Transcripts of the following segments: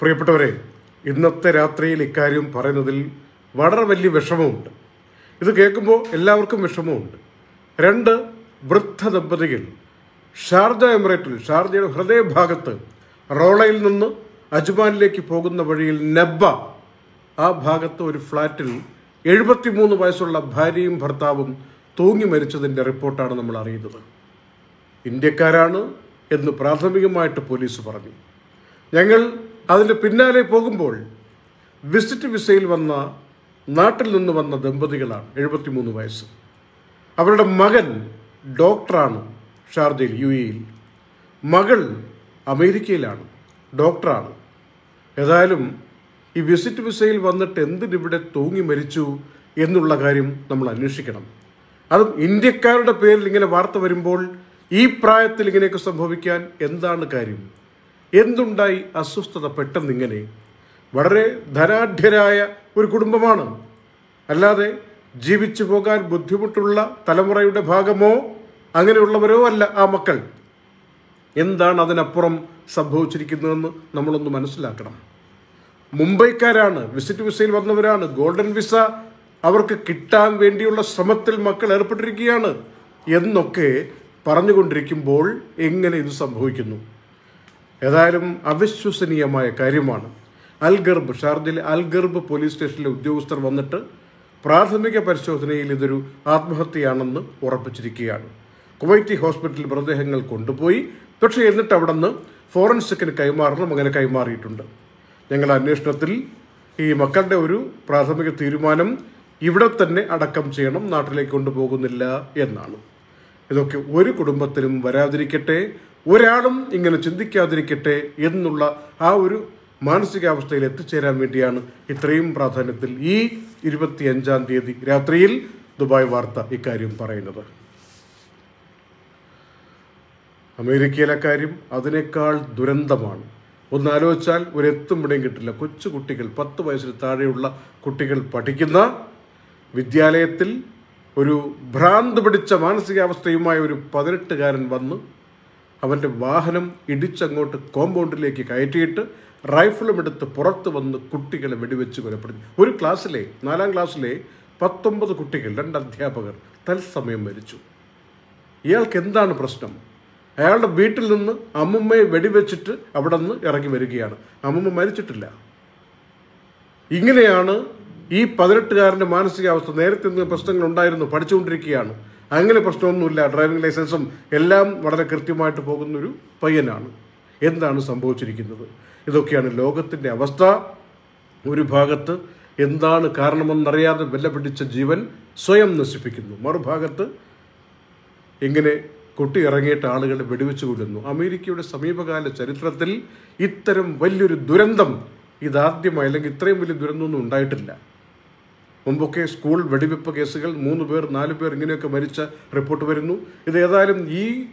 പ്രിയപ്പെട്ടവരെ ഇന്നത്തെ രാത്രിയിൽ ഇക്കാര്യം പറയുന്നതിൽ വളരെ വലിയ വിഷമമുണ്ട്. ഇത് കേൾക്കുമ്പോൾ എല്ലാവർക്കും വിഷമമുണ്ട്. രണ്ട് വൃദ്ധ ദമ്പതികൾ ഷാർജ എമിറേറ്റിൽ ഷാർജയുടെ ഹൃദയഭാഗത്ത് റോളയിൽ നിന്ന് അജ്മാനിലേക്ക് പോകുന്ന വഴിയിൽ നബ്ബ ആ ഭാഗത്ത് ഒരു ഫ്ലാറ്റിൽ എഴുപത്തിമൂന്ന് വയസ്സുള്ള ഭാര്യയും ഭർത്താവും തൂങ്ങി മരിച്ചതിന്റെ റിപ്പോർട്ടാണ് നമ്മൾ അറിയുന്നത്. ഇന്ത്യക്കാരാണ് എന്ന് പ്രാഥമികമായിട്ട് പോലീസ് പറഞ്ഞു. ഞങ്ങൾ അതിന്റെ പിന്നാലെ പോകുമ്പോൾ വിസിറ്റ് വിസയിൽ വന്ന നാട്ടിൽ നിന്ന് വന്ന ദമ്പതികളാണ് എഴുപത്തിമൂന്ന് വയസ്സ്. അവരുടെ മകൻ ഡോക്ടറാണ് ഷാർജയിൽ യു എയിൽ മകൾ അമേരിക്കയിലാണ് ഡോക്ടറാണ്. ഏതായാലും ഈ വിസിറ്റ് വിസയിൽ വന്നിട്ട് എന്തിനിവിടെ തൂങ്ങി മരിച്ചു എന്നുള്ള കാര്യം നമ്മൾ അന്വേഷിക്കണം. അതും ഇന്ത്യക്കാരുടെ പേരിൽ ഇങ്ങനെ വാർത്ത വരുമ്പോൾ ഈ പ്രായത്തിൽ ഇങ്ങനെയൊക്കെ സംഭവിക്കാൻ എന്താണ് കാര്യം? എന്തുണ്ടായി അസ്വസ്ഥത പെട്ടെന്നിങ്ങനെ? വളരെ ധനാഢ്യരായ ഒരു കുടുംബമാണ്. അല്ലാതെ ജീവിച്ചു പോകാൻ ബുദ്ധിമുട്ടുള്ള തലമുറയുടെ ഭാഗമോ അങ്ങനെയുള്ളവരോ അല്ല ആ മക്കൾ. എന്താണ് അതിനപ്പുറം സംഭവിച്ചിരിക്കുന്നതെന്ന് നമ്മളൊന്ന് മനസ്സിലാക്കണം. മുംബൈക്കാരാണ് വിസിറ്റ് വിസയിൽ വന്നവരാണ് ഗോൾഡൻ വിസ അവർക്ക് കിട്ടാൻ വേണ്ടിയുള്ള ശ്രമത്തിൽ മക്കൾ ഏർപ്പെട്ടിരിക്കുകയാണ് എന്നൊക്കെ പറഞ്ഞുകൊണ്ടിരിക്കുമ്പോൾ എങ്ങനെ ഇത് സംഭവിക്കുന്നു? ഏതായാലും അവിശ്വസനീയമായ കാര്യമാണ്. അൽഗർബ് ഷാർദിൽ അൽഗർബ് പോലീസ് സ്റ്റേഷനിലെ ഉദ്യോഗസ്ഥർ വന്നിട്ട് പ്രാഥമിക പരിശോധനയിൽ ഇതൊരു ആത്മഹത്യയാണെന്ന് ഉറപ്പിച്ചിരിക്കുകയാണ്. കുവൈറ്റി ഹോസ്പിറ്റലിൽ മൃതദേഹങ്ങൾ കൊണ്ടുപോയി. പക്ഷേ എന്നിട്ട് അവിടെ നിന്ന് ഫോറൻസിക്കിന് കൈമാറണം അങ്ങനെ കൈമാറിയിട്ടുണ്ട്. ഞങ്ങൾ അന്വേഷണത്തിൽ ഈ മക്കളുടെ ഒരു പ്രാഥമിക തീരുമാനം ഇവിടെ തന്നെ അടക്കം ചെയ്യണം നാട്ടിലേക്ക് കൊണ്ടുപോകുന്നില്ല എന്നാണ്. ഇതൊക്കെ ഒരു കുടുംബത്തിലും വരാതിരിക്കട്ടെ ഒരാളും ഇങ്ങനെ ചിന്തിക്കാതിരിക്കട്ടെ എന്നുള്ള ആ ഒരു മാനസികാവസ്ഥയിൽ എത്തിച്ചേരാൻ വേണ്ടിയാണ് ഇത്രയും പ്രാധാന്യത്തിൽ ഈ ഇരുപത്തിയഞ്ചാം തീയതി രാത്രിയിൽ ദുബായ് വാർത്ത ഇക്കാര്യം പറയുന്നത്. അമേരിക്കയിലെ കാര്യം അതിനേക്കാൾ ദുരന്തമാണ്. ഒന്ന് ആലോചിച്ചാൽ ഒരു എത്തും ഇവിടെയും കിട്ടില്ല. കൊച്ചു കുട്ടികൾ പത്ത് വയസ്സിന് താഴെയുള്ള കുട്ടികൾ പഠിക്കുന്ന വിദ്യാലയത്തിൽ ഒരു ഭ്രാന്ത് പിടിച്ച മാനസികാവസ്ഥയുമായ ഒരു പതിനെട്ടുകാരൻ വന്ന് അവന്റെ വാഹനം ഇടിച്ചങ്ങോട്ട് കോമ്പൗണ്ടിലേക്ക് കയറ്റിയിട്ട് റൈഫിളും എടുത്ത് പുറത്ത് വന്ന് കുട്ടികളെ വെടിവെച്ച് കൊലപ്പെടുത്തി. ഒരു ക്ലാസ്സിലെ നാലാം ക്ലാസ്സിലെ പത്തൊമ്പത് കുട്ടികൾ രണ്ട് അധ്യാപകർ തത്സമയം മരിച്ചു. ഇയാൾക്ക് എന്താണ് പ്രശ്നം? അയാളുടെ വീട്ടിൽ നിന്ന് അമ്മുമ്മയെ വെടിവെച്ചിട്ട് അവിടെ നിന്ന് ഇറങ്ങി വരികയാണ്. അമ്മുമ്മ മരിച്ചിട്ടില്ല. ഇങ്ങനെയാണ് ഈ പതിനെട്ടുകാരന്റെ മാനസികാവസ്ഥ. നേരത്തെ എന്തെങ്കിലും പ്രശ്നങ്ങൾ ഉണ്ടായിരുന്നു പഠിച്ചുകൊണ്ടിരിക്കുകയാണ്. അങ്ങനെ പ്രശ്നമൊന്നുമില്ല. ഡ്രൈവിംഗ് ലൈസൻസും എല്ലാം വളരെ കൃത്യമായിട്ട് പോകുന്നൊരു പയ്യനാണ്. എന്താണ് സംഭവിച്ചിരിക്കുന്നത്? ഇതൊക്കെയാണ് ലോകത്തിന്റെ അവസ്ഥ. ഒരു ഭാഗത്ത് എന്താണ് കാരണമെന്നറിയാതെ വില പിടിച്ച ജീവൻ സ്വയം നശിപ്പിക്കുന്നു. മറുഭാഗത്ത് ഇങ്ങനെ കുട്ടി ഇറങ്ങിയിട്ട് ആളുകളെ വെടിവെച്ച് കൊല്ലുന്നു. അമേരിക്കയുടെ സമീപകാല ചരിത്രത്തിൽ ഇത്തരം വലിയൊരു ദുരന്തം ഇതാദ്യമായി അല്ലെങ്കിൽ ഇത്രയും വലിയ ദുരന്തമൊന്നും ഉണ്ടായിട്ടില്ല. മുമ്പൊക്കെ സ്കൂൾ വെടിവെപ്പ് കേസുകൾ മൂന്ന് പേർ നാല് പേർ ഇങ്ങനെയൊക്കെ മരിച്ച റിപ്പോർട്ട് വരുന്നു. ഇത് ഏതായാലും ഈ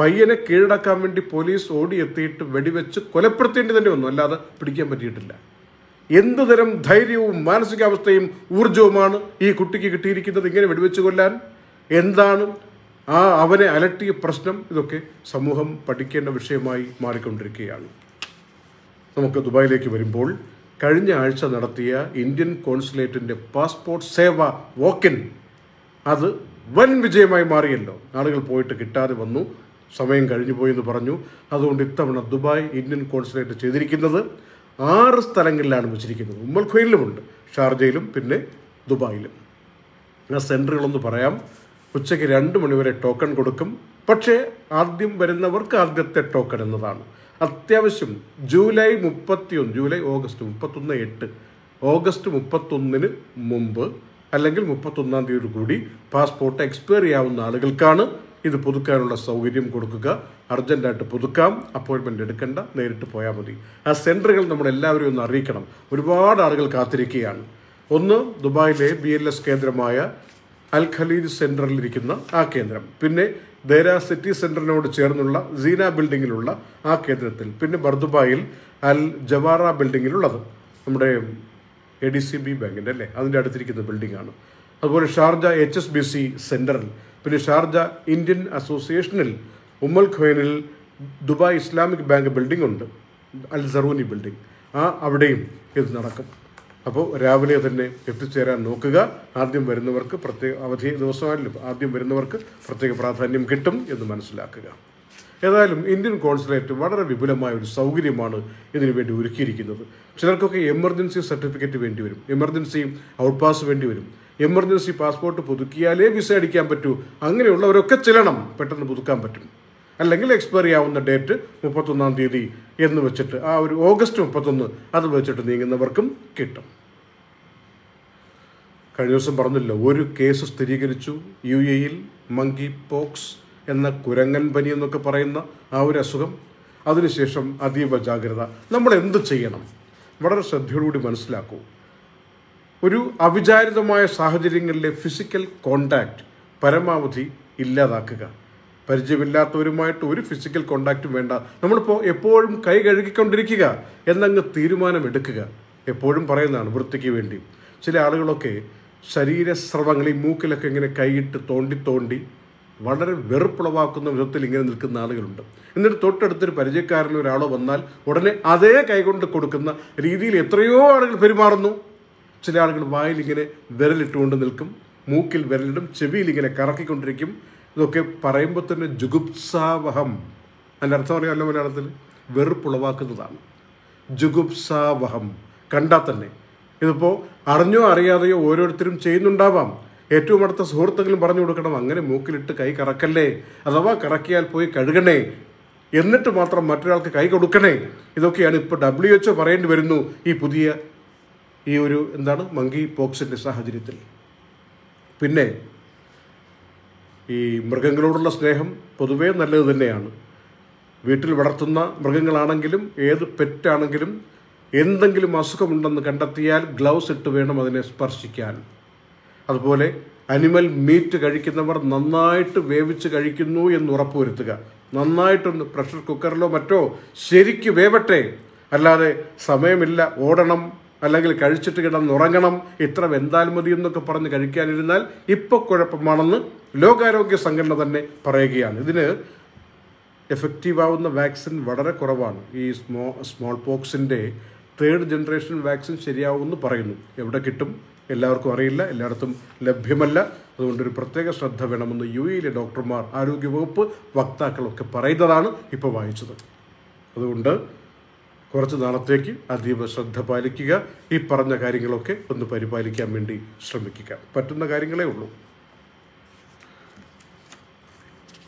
പയ്യനെ കീഴടക്കാൻ വേണ്ടി പോലീസ് ഓടിയെത്തിയിട്ട് വെടിവെച്ച് കൊലപ്പെടുത്തേണ്ടി തന്നെ വന്നു. അല്ലാതെ പിടിക്കാൻ പറ്റിയിട്ടില്ല. എന്ത് തരം ധൈര്യവും മാനസികാവസ്ഥയും ഊർജവുമാണ് ഈ കുട്ടിക്ക് കിട്ടിയിരിക്കുന്നത് ഇങ്ങനെ വെടിവെച്ച് കൊല്ലാൻ? എന്താണ് ആ അവനെ അലട്ടിയ പ്രശ്നം? ഇതൊക്കെ സമൂഹം പഠിക്കേണ്ട വിഷയമായി മാറിക്കൊണ്ടിരിക്കുകയാണ്. നമുക്ക് ദുബായിലേക്ക് വരുമ്പോൾ കഴിഞ്ഞ ആഴ്ച നടത്തിയ ഇന്ത്യൻ കോൺസുലേറ്റിന്റെ പാസ്പോർട്ട് സേവ വോക്കിൻ അത് വൻ വിജയമായി മാറിയല്ലോ. ആളുകൾ പോയിട്ട് കിട്ടാതെ വന്നു. സമയം കഴിഞ്ഞു പോയി എന്ന് പറഞ്ഞു. അതുകൊണ്ട് ഇത്തവണ ദുബായ് ഇന്ത്യൻ കോൺസുലേറ്റ് ചെയ്തിരിക്കുന്നത് ആറ് സ്ഥലങ്ങളിലാണ് വെച്ചിരിക്കുന്നത്. ഉമ്മൽ ഖൊയിലുമുണ്ട് ഷാർജയിലും പിന്നെ ദുബായിലും. ആ സെന്ററുകളൊന്ന് പറയാം. ഉച്ചയ്ക്ക് രണ്ട് മണിവരെ ടോക്കൺ കൊടുക്കും. പക്ഷേ ആദ്യം വരുന്നവർക്ക് ആദ്യത്തെ ടോക്കൺ എന്നതാണ്. അത്യാവശ്യം ജൂലൈ മുപ്പത്തിയൊന്ന് ജൂലൈ ഓഗസ്റ്റ് മുപ്പത്തൊന്ന് എട്ട് ഓഗസ്റ്റ് മുപ്പത്തൊന്നിന് മുമ്പ് അല്ലെങ്കിൽ മുപ്പത്തൊന്നാം തീയതി കൂടി പാസ്പോർട്ട് എക്സ്പയർ ചെയ്യാവുന്ന ആളുകൾക്കാണ് ഇത് പുതുക്കാനുള്ള സൗകര്യം കൊടുക്കുക. അർജന്റായിട്ട് പുതുക്കാം അപ്പോയിൻമെന്റ് എടുക്കേണ്ട നേരിട്ട് പോയാൽ മതി. ആ സെന്ററുകൾ നമ്മൾ എല്ലാവരും ഒന്ന് അറിയിക്കണം. ഒരുപാട് ആളുകൾ കാത്തിരിക്കുകയാണ്. ഒന്ന് ദുബായിലെ ബി കേന്ദ്രമായ അൽ ഖലീജ് സെന്ററിലിരിക്കുന്ന ആ കേന്ദ്രം. പിന്നെ ദേര സിറ്റി സെന്ററിനോട് ചേർന്നുള്ള സീന ബിൽഡിങ്ങിലുള്ള ആ കേന്ദ്രത്തിൽ. പിന്നെ ബർദുബായിൽ അൽ ജവാറ ബിൽഡിങ്ങിലുള്ളത്. നമ്മുടെ എ ഡി സി ബി ബാങ്കിന്റെ അല്ലേ? അതിന്റെ അടുത്തിരിക്കുന്ന ബിൽഡിംഗാണ് അതുപോലെ Sharjah H S B C സെന്ററിൽ പിന്നെ ഷാർജ ഇന്ത്യൻ അസോസിയേഷനിൽ ഉമ്മൽ ഖുവൈനിൽ ദുബായ് ഇസ്ലാമിക് ബാങ്ക് ബിൽഡിംഗ് ഉണ്ട് അൽ സറൂനി ബിൽഡിംഗ് ആ അവിടെയും ഇത് നടക്കും. അപ്പോൾ രാവിലെ തന്നെ എത്തിച്ചേരാൻ നോക്കുക. ആദ്യം വരുന്നവർക്ക് പ്രത്യേക അവധി ദിവസമായാലും ആദ്യം വരുന്നവർക്ക് പ്രത്യേക പ്രാധാന്യം കിട്ടും എന്ന് മനസ്സിലാക്കുക. ഏതായാലും ഇന്ത്യൻ കോൺസുലേറ്റ് വളരെ വിപുലമായ ഒരു സൗകര്യമാണ് ഇതിനു വേണ്ടി ഒരുക്കിയിരിക്കുന്നത്. ചിലർക്കൊക്കെ എമർജൻസി സർട്ടിഫിക്കറ്റ് വേണ്ടി വരും. എമർജൻസി ഔട്ട് പാസ് വേണ്ടി വരും. എമർജൻസി പാസ്പോർട്ട് പുതുക്കിയാലേ വിസ അടിക്കാൻ പറ്റൂ. അങ്ങനെയുള്ളവരൊക്കെ ചെല്ലണം. പെട്ടെന്ന് പുതുക്കാൻ പറ്റും. അല്ലെങ്കിൽ എക്സ്പയർ ചെയ്യാവുന്ന ഡേറ്റ് മുപ്പത്തൊന്നാം തീയതി എന്ന് വെച്ചിട്ട് ആ ഒരു ഓഗസ്റ്റ് മുപ്പത്തൊന്ന് അത് വെച്ചിട്ട് നീങ്ങുന്നവർക്കും കിട്ടും. കഴിഞ്ഞ ദിവസം പറഞ്ഞില്ല ഒരു കേസ് സ്ഥിരീകരിച്ചു. യു എയിൽ മങ്കി പോക്സ് എന്ന കുരങ്ങൻ പനി എന്നൊക്കെ പറയുന്ന ആ ഒരു അസുഖം. അതിനുശേഷം അതീവ ജാഗ്രത. നമ്മൾ എന്ത് ചെയ്യണം? വളരെ ശ്രദ്ധയോടുകൂടി മനസ്സിലാക്കൂ. ഒരു അവിചാരിതമായ സാഹചര്യങ്ങളിലെ ഫിസിക്കൽ കോണ്ടാക്റ്റ് പരമാവധി ഇല്ലാതാക്കുക. പരിചയമില്ലാത്തവരുമായിട്ട് ഒരു ഫിസിക്കൽ കോണ്ടാക്റ്റും വേണ്ട. നമ്മളിപ്പോൾ എപ്പോഴും കൈ കഴുകിക്കൊണ്ടിരിക്കുക. എന്നങ്ങ് തീരുമാനമെടുക്കുക. എപ്പോഴും പറയുന്നതാണ് വൃത്തിക്ക് വേണ്ടി. ചില ആളുകളൊക്കെ ശരീരസ്രവങ്ങൾ ഈ മൂക്കിലൊക്കെ ഇങ്ങനെ കൈയിട്ട് തോണ്ടി തോണ്ടി വളരെ വെറുപ്പുളവാക്കുന്ന വിധത്തിൽ ഇങ്ങനെ നിൽക്കുന്ന ആളുകളുണ്ട്. എന്നിട്ട് തൊട്ടടുത്തൊരു പരിചയക്കാരനോ ഒരാളോ വന്നാൽ ഉടനെ അതേ കൈകൊണ്ട് കൊടുക്കുന്ന രീതിയിൽ എത്രയോ ആളുകൾ പെരുമാറുന്നു. ചില ആളുകൾ വായിൽ ഇങ്ങനെ വിരലിട്ടുകൊണ്ട് നിൽക്കും. മൂക്കിൽ വിരലിടും. ചെവിയിൽ ഇങ്ങനെ കറക്കിക്കൊണ്ടിരിക്കും. ഇതൊക്കെ പറയുമ്പോൾ തന്നെ ജുഗുപ്സാവഹം. അതിന്റെ അർത്ഥം അറിയാമല്ലോ മലയാളത്തിൽ? വെറുപ്പുളവാക്കുന്നതാണ്. ജുഗുപ്സാവഹം. കണ്ടാൽ തന്നെ. ഇതിപ്പോൾ അറിഞ്ഞോ അറിയാതെയോ ഓരോരുത്തരും ചെയ്യുന്നുണ്ടാവാം. ഏറ്റവും അടുത്ത സുഹൃത്തുക്കളും പറഞ്ഞു കൊടുക്കണം. അങ്ങനെ മൂക്കിലിട്ട് കൈ കറക്കല്ലേ? അഥവാ കറക്കിയാൽ പോയി കഴുകണേ. എന്നിട്ട് മാത്രം മറ്റൊരാൾക്ക് കൈ കൊടുക്കണേ. ഇതൊക്കെയാണ് ഇപ്പോൾ ഡബ്ല്യു എച്ച് പറയേണ്ടി വരുന്നു. ഈ പുതിയ ഈ ഒരു എന്താണ്? മങ്കി പോക്സിന്റെ സാഹചര്യത്തിൽ. പിന്നെ ഈ മൃഗങ്ങളോടുള്ള സ്നേഹം പൊതുവേ നല്ലത് തന്നെയാണ്. വീട്ടിൽ വളർത്തുന്ന മൃഗങ്ങളാണെങ്കിലും ഏത് പെറ്റാണെങ്കിലും എന്തെങ്കിലും അസുഖമുണ്ടെന്ന് കണ്ടെത്തിയാൽ ഗ്ലൗസ് ഇട്ട് വേണം അതിനെ സ്പർശിക്കാൻ. അതുപോലെ അനിമൽ മീറ്റ് കഴിക്കുന്നവർ നന്നായിട്ട് വേവിച്ച് കഴിക്കുന്നു എന്ന് ഉറപ്പുവരുത്തുക. നന്നായിട്ടൊന്ന് പ്രഷർ കുക്കറിലോ മറ്റോ ശരിക്ക് വേവട്ടെ. അല്ലാതെ സമയമില്ല ഓടണം അല്ലെങ്കിൽ കഴിച്ചിട്ട് കിടന്നുറങ്ങണം. ഇത്ര വെന്താൽ മതി എന്നൊക്കെ പറഞ്ഞ് കഴിക്കാനിരുന്നാൽ ഇപ്പോൾ കുഴപ്പമാണെന്ന് ലോകാരോഗ്യ സംഘടന തന്നെ പറയുകയാണ്. ഇതിന് എഫക്റ്റീവ് ആവുന്ന വാക്സിൻ വളരെ കുറവാണ്. ഈ സ്മോ സ്മോൾ പോക്സിന്റെ തേർഡ് ജനറേഷൻ വാക്സിൻ ശരിയാവുമെന്ന് പറയുന്നു. എവിടെ കിട്ടും എല്ലാവർക്കും അറിയില്ല എല്ലായിടത്തും ലഭ്യമല്ല. അതുകൊണ്ട് ഒരു പ്രത്യേക ശ്രദ്ധ വേണമെന്ന് യു എയിലെ ഡോക്ടർമാർ ആരോഗ്യവകുപ്പ് വക്താക്കളൊക്കെ പറയുന്നതാണ് ഇപ്പോൾ വായിച്ചത്. അതുകൊണ്ട് കുറച്ച് നാളത്തേക്ക് അതീവ ശ്രദ്ധ പാലിക്കുക. ഈ പറഞ്ഞ കാര്യങ്ങളൊക്കെ ഒന്ന് പരിപാലിക്കാൻ വേണ്ടി ശ്രമിക്കുക. പറ്റുന്ന കാര്യങ്ങളേ ഉള്ളൂ.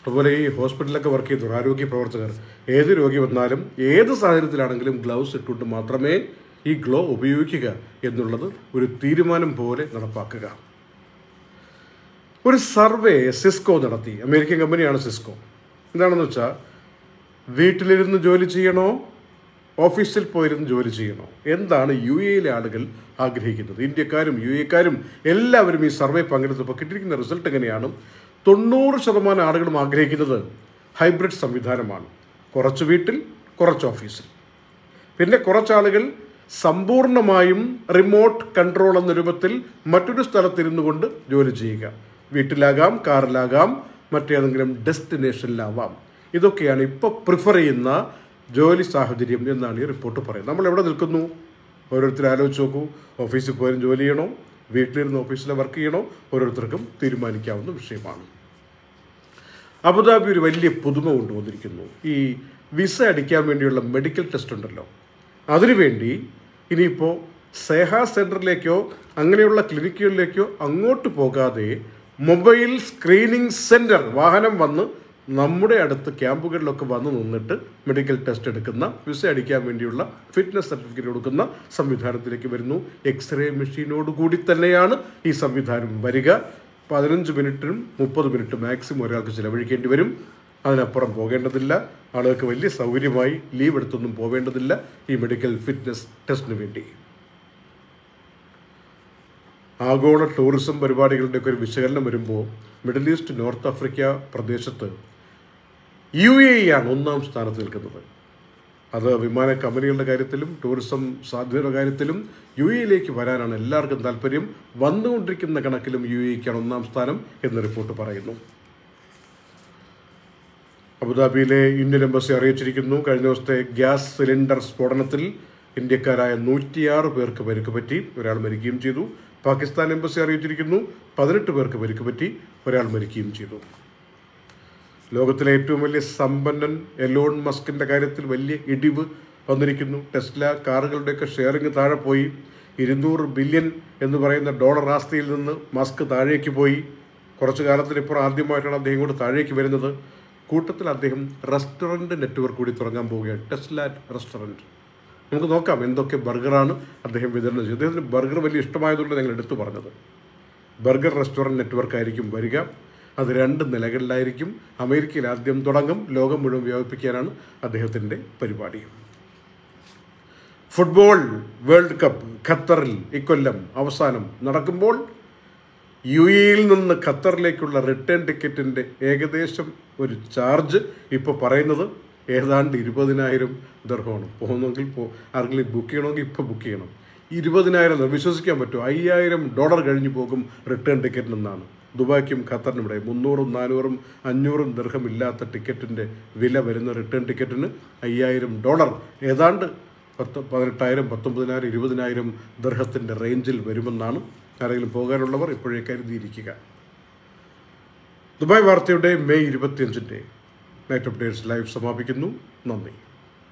അതുപോലെ ഈ ഹോസ്പിറ്റലിലൊക്കെ വർക്ക് ചെയ്ത ആരോഗ്യ പ്രവർത്തകർ ഏത് രോഗി വന്നാലും ഏത് സാഹചര്യത്തിലാണെങ്കിലും ഗ്ലൗസ് ഇട്ടുകൊണ്ട് മാത്രമേ ഈ ഗ്ലോ ഉപയോഗിക്കുക എന്നുള്ളത് ഒരു തീരുമാനം പോലെ നടപ്പാക്കുക. ഒരു സർവേ സിസ്കോ നടത്തി. അമേരിക്കൻ കമ്പനിയാണ് സിസ്കോ. എന്താണെന്ന് വെച്ചാൽ വീട്ടിലിരുന്ന് ജോലി ചെയ്യണോ? ഓഫീസിൽ പോയിരുന്ന് ജോലി ചെയ്യണോ? എന്താണ് യു എയിലെ ആളുകൾ ആഗ്രഹിക്കുന്നത്? ഇന്ത്യക്കാരും യു എക്കാരും എല്ലാവരും ഈ സർവേ പങ്കെടുത്തപ്പോൾ കിട്ടിയിരിക്കുന്ന റിസൾട്ട് എങ്ങനെയാണ്? തൊണ്ണൂറ് ശതമാനം ആളുകളും ആഗ്രഹിക്കുന്നത് ഹൈബ്രിഡ് സംവിധാനമാണ്. കുറച്ച് വീട്ടിൽ കുറച്ച് ഓഫീസിൽ. പിന്നെ കുറച്ചാളുകൾ സമ്പൂർണമായും റിമോട്ട് കൺട്രോൾ എന്ന രൂപത്തിൽ മറ്റൊരു സ്ഥലത്തിരുന്നു കൊണ്ട് ജോലി ചെയ്യുക. വീട്ടിലാകാം കാറിലാകാം മറ്റേതെങ്കിലും ഡെസ്റ്റിനേഷനിലാവാം. ഇതൊക്കെയാണ് ഇപ്പോൾ പ്രിഫർ ചെയ്യുന്ന ജോലി സാഹചര്യം എന്നാണ് ഈ റിപ്പോർട്ട് പറയുന്നത്. നമ്മൾ എവിടെ നിൽക്കുന്നു? ഓരോരുത്തർ ആലോചിച്ച് നോക്കൂ. ഓഫീസിൽ പോയാലും ജോലി ചെയ്യണോ? വീട്ടിലിരുന്ന് ഓഫീസിൽ വർക്ക് ചെയ്യണോ? ഓരോരുത്തർക്കും തീരുമാനിക്കാവുന്ന വിഷയമാണ്. അബുദാബി ഒരു വലിയ പുതുമ കൊണ്ടുവന്നിരിക്കുന്നു. ഈ വിസ അടിക്കാൻ വേണ്ടിയുള്ള മെഡിക്കൽ ടെസ്റ്റ് ഉണ്ടല്ലോ. അതിനുവേണ്ടി ഇനിയിപ്പോൾ സേഹ സെന്ററിലേക്കോ അങ്ങനെയുള്ള ക്ലിനിക്കുകളിലേക്കോ അങ്ങോട്ട് പോകാതെ മൊബൈൽ സ്ക്രീനിങ് സെന്റർ വാഹനം വന്ന് നമ്മുടെ അടുത്ത് ക്യാമ്പുകളിലൊക്കെ വന്ന് നിന്നിട്ട് മെഡിക്കൽ ടെസ്റ്റ് എടുക്കുന്ന വിസ അടിക്കാൻ വേണ്ടിയുള്ള ഫിറ്റ്നസ് സർട്ടിഫിക്കറ്റ് കൊടുക്കുന്ന സംവിധാനത്തിലേക്ക് വരുന്നു. എക്സ്റേ മെഷീനോട് കൂടി തന്നെയാണ് ഈ സംവിധാനം വരിക. പതിനഞ്ച് മിനിറ്റിനും മുപ്പത് മിനിറ്റ് മാക്സിമം ഒരാൾക്ക് ചിലവഴിക്കേണ്ടി വരും. അതിനപ്പുറം പോകേണ്ടതില്ല. ആളുകൾക്ക് വലിയ സൗകര്യമായി ലീവ് എടുത്തൊന്നും പോവേണ്ടതില്ല ഈ മെഡിക്കൽ ഫിറ്റ്നസ് ടെസ്റ്റിന് വേണ്ടി. ആഗോള ടൂറിസം പരിപാടികളുടെയൊക്കെ ഒരു വിശകലനം വരുമ്പോൾ മിഡിൽ ഈസ്റ്റ് നോർത്ത് ആഫ്രിക്ക പ്രദേശത്ത് യു എ ആണ് ഒന്നാം സ്ഥാനത്ത് നിൽക്കുന്നത്. അത് വിമാന കമ്പനികളുടെ കാര്യത്തിലും ടൂറിസം സാധ്യതയുടെ കാര്യത്തിലും യു എയിലേക്ക് വരാനാണ് എല്ലാവർക്കും താല്പര്യം. വന്നുകൊണ്ടിരിക്കുന്ന കണക്കിലും യു എക്കാണ് ഒന്നാം സ്ഥാനം എന്ന് റിപ്പോർട്ട് പറയുന്നു. അബുദാബിയിലെ ഇന്ത്യൻ എംബസി അറിയിച്ചിരിക്കുന്നു. കഴിഞ്ഞ ദിവസത്തെ ഗ്യാസ് സിലിണ്ടർ സ്ഫോടനത്തിൽ ഇന്ത്യക്കാരായ നൂറ്റിയാറ് പേർക്ക് പരിക്ക് പറ്റി ഒരാൾ മരിക്കുകയും ചെയ്തു. പാകിസ്ഥാൻ എംബസി അറിയിച്ചിരിക്കുന്നു. പതിനെട്ട് പേർക്ക് പരിക്ക് പറ്റി ഒരാൾ മരിക്കുകയും ചെയ്തു. ലോകത്തിലെ ഏറ്റവും വലിയ സമ്പന്നൻ എലോൺ മസ്കിന്റെ കാര്യത്തിൽ വലിയ ഇടിവ് വന്നിരിക്കുന്നു. ടെസ്ല കാറുകളുടെയൊക്കെ ഷെയറിങ് താഴെ പോയി. ഇരുന്നൂറ് ബില്യൺ എന്ന് പറയുന്ന ഡോളർ ആസ്തിയിൽ നിന്ന് മസ്ക് താഴേക്ക് പോയി. കുറച്ചു കാലത്തിനിപ്പുറം ആദ്യമായിട്ടാണ് അദ്ദേഹം കൂടെ താഴേക്ക് വരുന്നത്. കൂട്ടത്തിൽ അദ്ദേഹം റെസ്റ്റോറന്റ് നെറ്റ്വർക്ക് കൂടി തുടങ്ങാൻ പോവുകയാണ്. ടെസ്ല റെസ്റ്റോറന്റ് നമുക്ക് നോക്കാം എന്തൊക്കെ ബർഗറാണ് അദ്ദേഹം വിതരണം ചെയ്തത്. അദ്ദേഹത്തിന് ബർഗർ വലിയ ഇഷ്ടമായതുകൊണ്ട് ഞങ്ങൾ എടുത്തു പറഞ്ഞത്. ബർഗർ റെസ്റ്റോറന്റ് നെറ്റ്വർക്ക് ആയിരിക്കും വരിക. അത് രണ്ട് നിലകളിലായിരിക്കും. അമേരിക്കയിൽ ആദ്യം തുടങ്ങും. ലോകം മുഴുവൻ വ്യാപിപ്പിക്കാനാണ് അദ്ദേഹത്തിന്റെ പരിപാടി. ഫുട്ബോൾ വേൾഡ് കപ്പ് ഖത്തറിൽ ഇക്കൊല്ലം അവസാനം നടക്കുമ്പോൾ യു എയിൽ നിന്ന് ഖത്തറിലേക്കുള്ള റിട്ടേൺ ടിക്കറ്റിന്റെ ഏകദേശം ഒരു ചാർജ് ഇപ്പോൾ പറയുന്നത് ഏതാണ്ട് ഇരുപതിനായിരം ദർഹമാണ്. പോകുന്നെങ്കിൽ പോ ആർക്കെങ്കിലും ബുക്ക് ചെയ്യണമെങ്കിൽ ഇപ്പോൾ ബുക്ക് ചെയ്യണം. ഇരുപതിനായിരം വിശ്വസിക്കാൻ പറ്റുമോ? അയ്യായിരം ഡോളർ കഴിഞ്ഞു പോകും റിട്ടേൺ ടിക്കറ്റിനെന്നാണ് ദുബായ്ക്കും ഖത്തറിനും ഇവിടെ മുന്നൂറും നാനൂറും അഞ്ഞൂറും ദീർഘം ഇല്ലാത്ത ടിക്കറ്റിന്റെ വില വരുന്ന റിട്ടേൺ ടിക്കറ്റിന് അയ്യായിരം ഡോളർ ഏതാണ്ട് പത്ത് പതിനെട്ടായിരം പത്തൊമ്പതിനായിരം ഇരുപതിനായിരം ദർഹത്തിന്റെ റേഞ്ചിൽ വരുമെന്നാണ് ആരെങ്കിലും പോകാനുള്ളവർ ഇപ്പോഴേ കരുതിയിരിക്കുക. ദുബായ് വാർത്തയുടെ മെയ് ഇരുപത്തിയഞ്ചിന്റെ നൈറ്റ് അപ്ഡേറ്റ്സ് ലൈവ് സമാപിക്കുന്നു. നന്ദി.